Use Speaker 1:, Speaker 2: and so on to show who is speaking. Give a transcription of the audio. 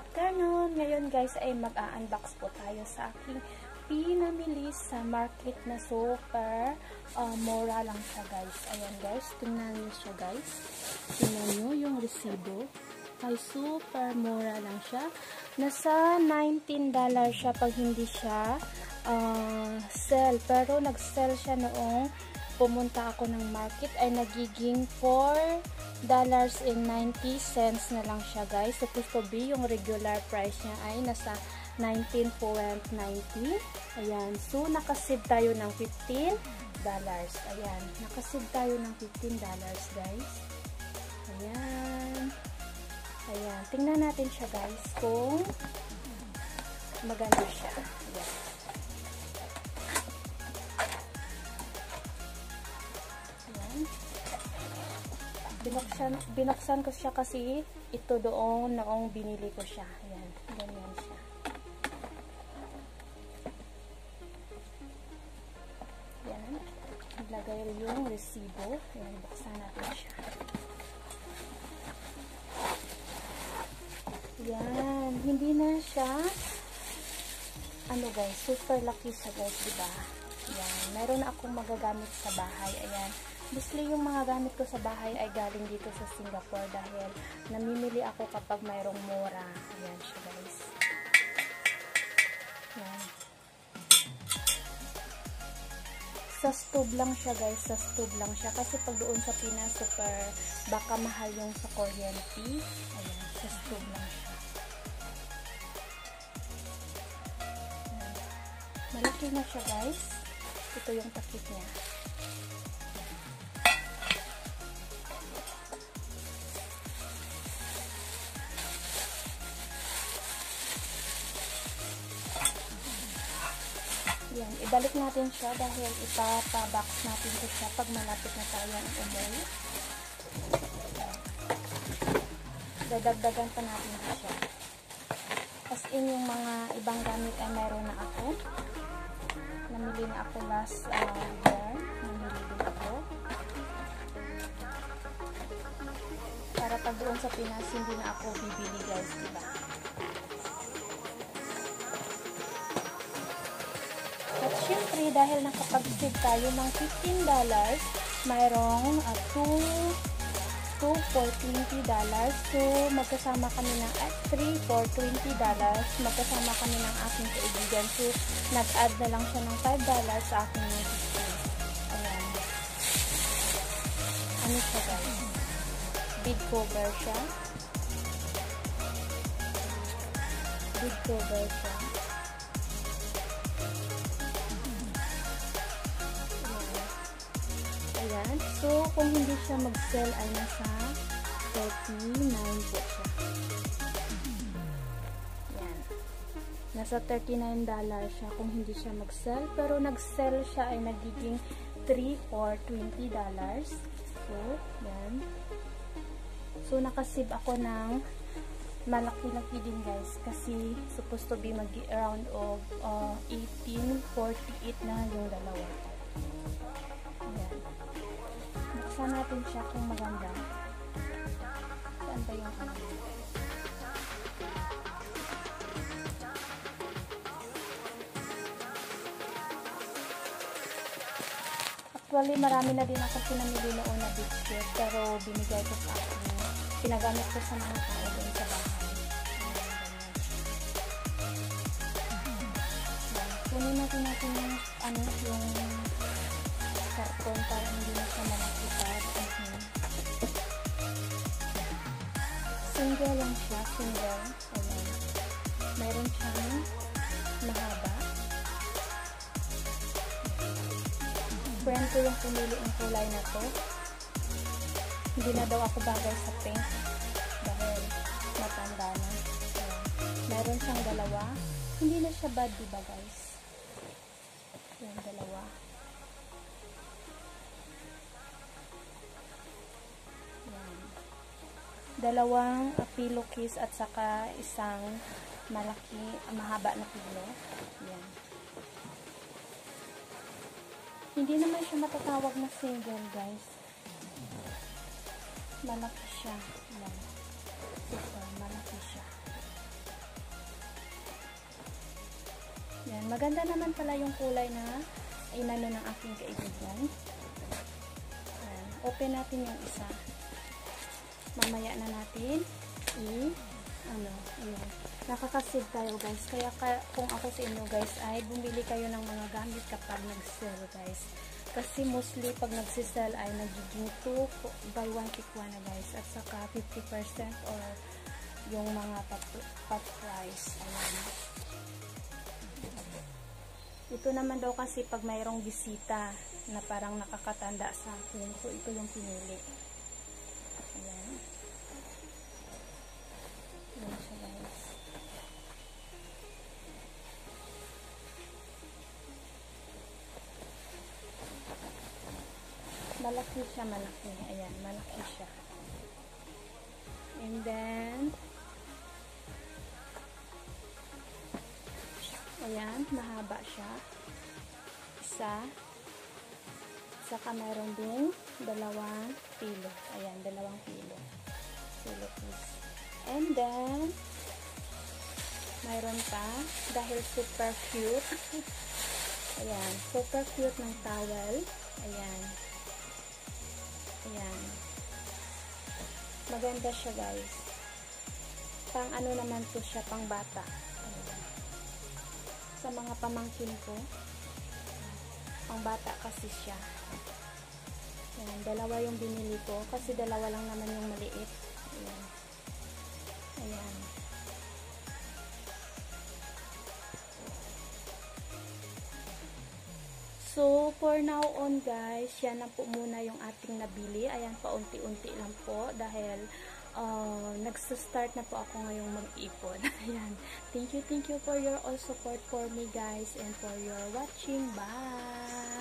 Speaker 1: afternoon! Ngayon guys ay mag-unbox po tayo sa aking pinamili sa market na super uh, mura lang siya guys. Ayan guys, tingnan niyo siya guys. Tingnan niyo yung resibo. Ay super mura lang siya. Nasa $19 siya pag hindi siya uh, sell. Pero nag-sell siya noong pumunta ako ng market ay nagiging 4 dollars and 90 cents na lang siya guys. Supposed to be yung regular price niya ay nasa 19.90. Ayan. So, nakasave tayo ng 15 dollars. Ayan. Nakasave tayo ng 15 dollars guys. Ayan. Ayan. Tingnan natin siya guys kung maganda siya. Binuksan, binuksan ko siya kasi ito doon noong binili ko siya. Ayan, ganyan siya. Ayan, naglagay yung resibo. Ayan, buksan natin siya. Ayan, hindi na siya ano guys, super lucky siya guys, diba? Ayan, meron akong magagamit sa bahay. Ayan, Mostly yung mga gamit ko sa bahay ay galing dito sa Singapore dahil namimili ako kapag mayroong mura. Ayan siya guys. Ayan. Sa stove lang siya guys. Sa stove lang siya. Kasi pag doon sa Pinas, super baka mahal yung sa kuryente. Ayan. Sa stove lang siya. Malaki na siya guys. Ito yung takip niya. Ibalik natin siya dahil ipapabox natin ko siya pag malapit na tayo ang umuwi. Dadagdagan pa natin siya. As in, yung mga ibang gamit ay meron na ako. Namili na ako last uh, year. Namili din ako. Para pag doon sa Pinas, hindi na ako bibili guys, diba? Syempre, dahil nakapag-save tayo ng $15, mayroong uh, 2, 2 for $20. So, magkasama kami ng at 3 for $20. Magkasama kami ng aking kaibigan. So, nag-add na lang siya ng $5 sa aking ng Ayan. Ano siya guys? Bead cover siya. Bead cover siya. Ayan. So, kung hindi siya mag-sell ay nasa 39 po siya. Ayan. Nasa 39 dollar siya kung hindi siya mag-sell. Pero nag-sell siya ay nagiging 3 or 20 dollars. So, yan. So, nakasave ako ng malaki-laki din guys kasi supposed to be mag around of uh, 1848 na yung dalawa. Ayan. Buksan natin siya kung maganda. Saan ba yung kanila? Actually, marami na din ako pinamili noon na biscuit pero binigay ko sa akin. Pinagamit ko sa mga tao doon sa bahay. Kunin natin natin yung ano, yung karton para hindi na siya malakita. Single lang siya, single. Ayan. Meron siyang mahaba. Friend ko yung pumili ang kulay na to. Hindi na daw ako bagay sa pink dahil matanda na. Ayan. Meron siyang dalawa. Hindi na siya bad, diba guys? Yan, dalawa. dalawang pillow case at saka isang malaki, mahaba na pillow. Yan. Hindi naman siya matatawag na single, guys. Malaki siya. Yan. Super, malaki siya. Yan. Maganda naman pala yung kulay na inano ng aking kaibigan. Yan. Open natin yung isa. Mamaya na natin i ano, ayan. Nakakasave tayo guys. Kaya, kung ako sa inyo guys ay bumili kayo ng mga gamit kapag nag-sale guys. Kasi mostly pag nagsisell ay nagiging 2 buy 1 take 1 na guys. At saka 50% or yung mga pot price. Ayan. Ito naman daw kasi pag mayroong bisita na parang nakakatanda sa akin. So, ito yung pinili. Ayan. Ayan siya guys. Malaki siya, malaki. Ayan, malaki siya. And then, ayan, mahaba siya. Isa. Saka meron din dalawang pilo. Ayan, dalawang pilo. Pilo piece. And then, mayroon pa, dahil super cute. ayan, super cute ng towel. Ayan. Maganda siya guys. Pang ano naman to siya, pang bata. Sa mga pamangkin ko. Pang bata kasi siya. Ayan, dalawa yung binili ko. Kasi dalawa lang naman yung maliit. Ayan. Ayan. So, for now on guys, yan na po muna yung ating nabili. Ayan, paunti-unti lang po dahil uh, nagsa-start na po ako ngayong mag-ipon. Ayan. Thank you, thank you for your all support for me guys and for your watching. Bye!